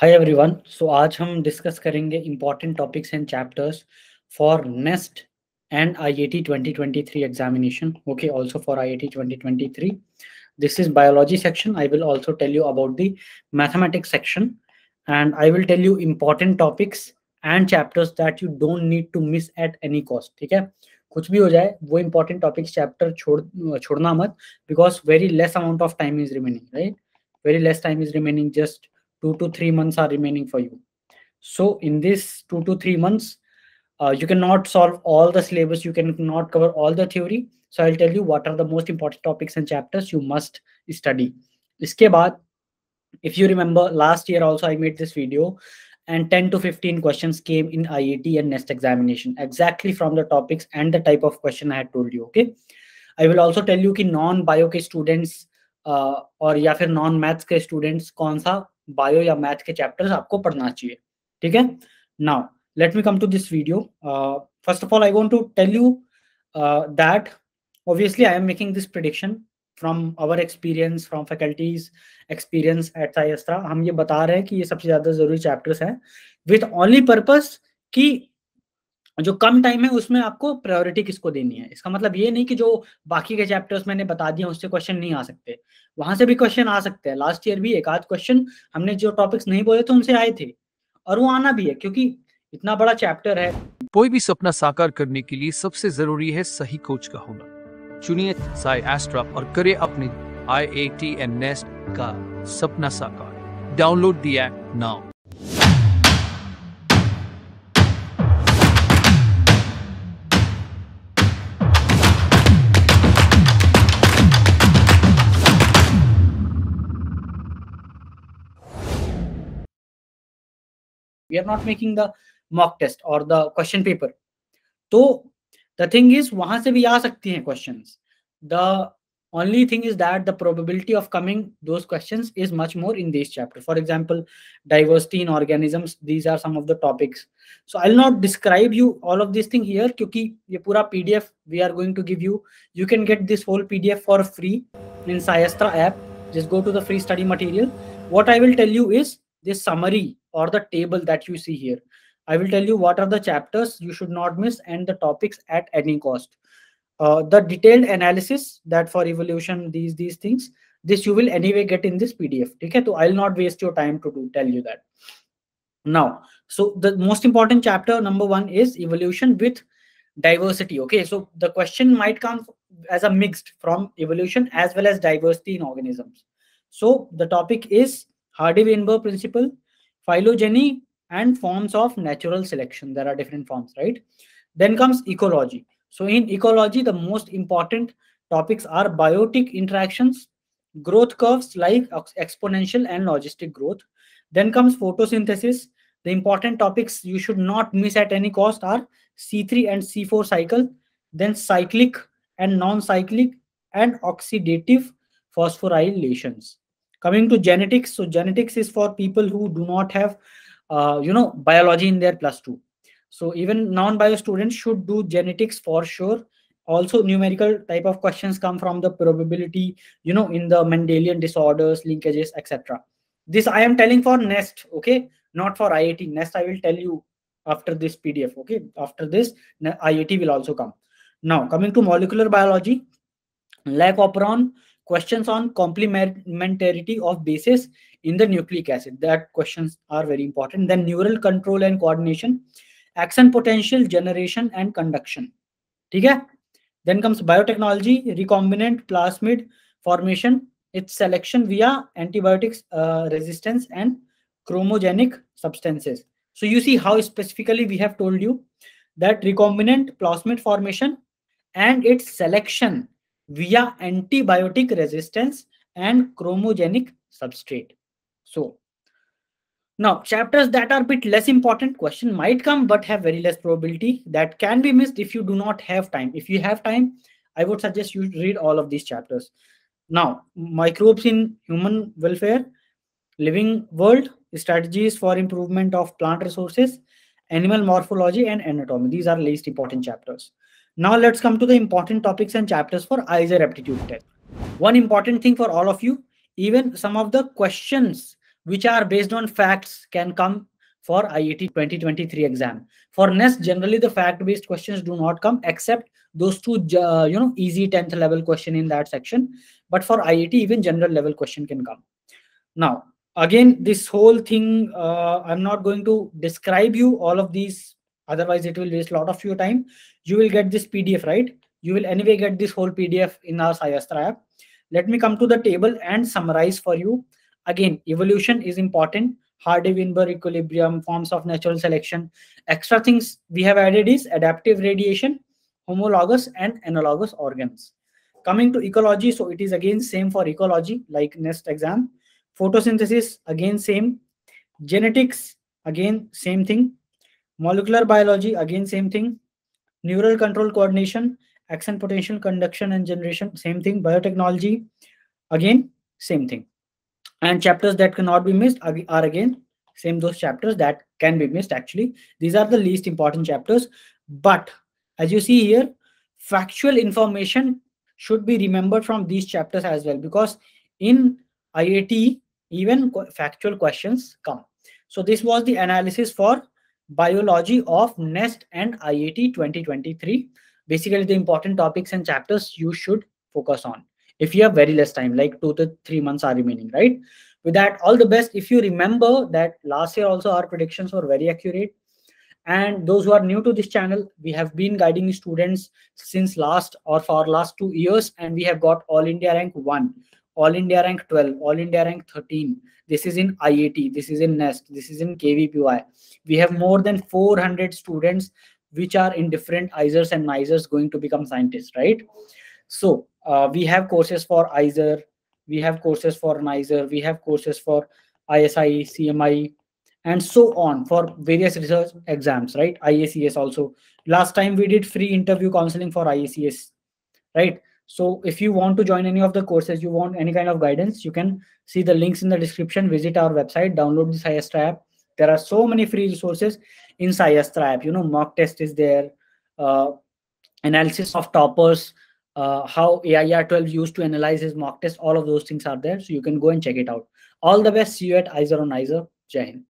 Hi everyone so आज हम discuss करेंगे important topics and chapters for NEET and IIT 2023 examination okay also for IIT 2023 this is biology section I will also tell you about the mathematics section and I will tell you important topics and chapters that you don't need to miss at any cost ठीक है? कुछ भी हो जाए, वो important topics chapter छोड़, छोड़ना मत because very less amount of time is remaining right very less time is remaining just two to three months are remaining for you. So in this two to three months uh, you cannot solve all the syllabus you cannot cover all the theory. So i'll tell you what are the most important topics and chapters you must study. Iske baad if you remember last year also i made this video and 10 to 15 questions came in iat and nest examination exactly from the topics and the type of question i had told you okay? I will also tell you ki non bio ke students uh, और या non-maths ke students students bio या math के chapters आपको पढ़ना चाहिए, ठीक है? Now let me come to this video first of all I want to tell you that obviously i am making this prediction from our experience, from faculties experience at हम ये बता रहे हैं कि ये सबसे ज़्यादा ज़रूरी चैप्टर्स हैं विथ ओनली पर्पस कि जो कम टाइम है उसमें आपको प्रायोरिटी किसको देनी है। इसका मतलब ये नहीं कि जो बाकी के चैप्टर्स मैंने बता दिए उससे क्वेश्चन नहीं आ सकते। वहाँ से भी क्वेश्चन आ सकते हैं। लास्ट ईयर भी एक आध क्वेश्चन हमने जो टॉपिक्स नहीं बोले थे, उनसे आए थे। और वो आना भी है, क्योंकि इतना बड़ा चैप्टर है। कोई भी सपना साकार करने के लिए सबसे ज़रूरी है सही कोच का होना। चुनिए साई एस्ट्रा और करे अपने I A T N NEET का सपना साकार। डाउनलोड दिया now we are not making the mock test or the question paper. So the thing is wahan se bhi aa sakti hain questions. The only thing is that the probability of coming those questions is much more in this chapter. For example diversity in organisms these are some of the topics. So i'll not describe you all of this thing here kyunki ye pura pdf we are going to give you. You can get this whole pdf for free in SciAstra app. Just go to the free study material. What i will tell you is this summary or the table that you see here. I will tell you what are the chapters you should not miss and the topics at any cost. Uh, the detailed analysis that for evolution, these these things, this you will anyway get in this PDF. Okay, so I'll not waste your time to do, tell you that. Now, so the most important chapter number one is evolution with diversity. Okay, so the question might come as a mixed from evolution as well as diversity in organisms. So the topic is Hardy-Weinberg principle, phylogeny and forms of natural selection. There are different forms right? Then comes ecology. So in ecology the most important topics are biotic interactions growth curves like exponential and logistic growth. Then comes photosynthesis. The important topics you should not miss at any cost are c3 and c4 cycle then cyclic and non-cyclic and oxidative phosphorylations coming to genetics so genetics is for people who do not have uh, you know biology in their plus two. So even non-bio students should do genetics for sure. Also numerical type of questions come from the probability you know in the mendelian disorders linkages etc this i am telling for nest okay? Not for iat nest i will tell you after this pdf okay? After this iat will also come. Now coming to molecular biology lac operon questions on complementarity of bases in the nucleic acid. That questions are very important. Then neural control and coordination action potential generation and conduction. Okay then comes biotechnology recombinant plasmid formation its selection via antibiotics uh, resistance and chromogenic substances. So you see how specifically we have told you that recombinant plasmid formation and its selection via antibiotic resistance and chromogenic substrate. So now chapters that are a bit less important question might come but have very less probability that can be missed if you do not have time. If you have time, I would suggest you read all of these chapters. Now, microbes in human welfare, living world, strategies for improvement of plant resources, animal morphology and anatomy. These are least important chapters. Now let's come to the important topics and chapters for IISER aptitude test. One important thing for all of you, even some of the questions which are based on facts can come for IAT 2023 exam. For NEST, generally the fact-based questions do not come except those two, uh, you know, easy 10th level question in that section. But for IAT, even general level question can come. Now, again, this whole thing, uh, I'm not going to describe you all of these. Otherwise, it will waste a lot of your time. You will get this PDF, right? You will anyway get this whole PDF in our SciAstra app. Let me come to the table and summarize for you. Again, evolution is important Hardy-Weinberg equilibrium, forms of natural selection. Extra things we have added is adaptive radiation, homologous and analogous organs. Coming to ecology, so it is again same for ecology, like next exam. Photosynthesis, again same. Genetics, again same thing. Molecular biology, again same thing. Neural control coordination, action potential conduction and generation, same thing. Biotechnology, again, same thing and chapters that cannot be missed are, again same those chapters that can be missed actually these are the least important chapters but as you see here factual information should be remembered from these chapters as well because in iat even factual questions come so this was the analysis for biology of NEST and IAT 2023 basically the important topics and chapters you should focus on if you have very less time like two to three months are remaining right? With that all the best. If you remember that last year also our predictions were very accurate. And those who are new to this channel we have been guiding students since last or for last two years and we have got all india rank 1 all india rank 12 all india rank 13 this is in iat this is in nest this is in kvpy we have more than 400 students which are in different IISERs and NISERs going to become scientists right so uh, we have courses for IISER, we have courses for NISER, we have courses for ISI, CMI, and so on for various research exams, right? IACS also. Last time we did free interview counseling for IACS, right? So if you want to join any of the courses, you want any kind of guidance, you can see the links in the description, visit our website, download the SciAstra app. There are so many free resources in SciAstra app. You know, mock test is there, uh, analysis of toppers, uh, how AIR 12 used to analyze his mock test. All of those things are there. So you can go and check it out. All the best. See you at IISER on IISER. Jai Hind.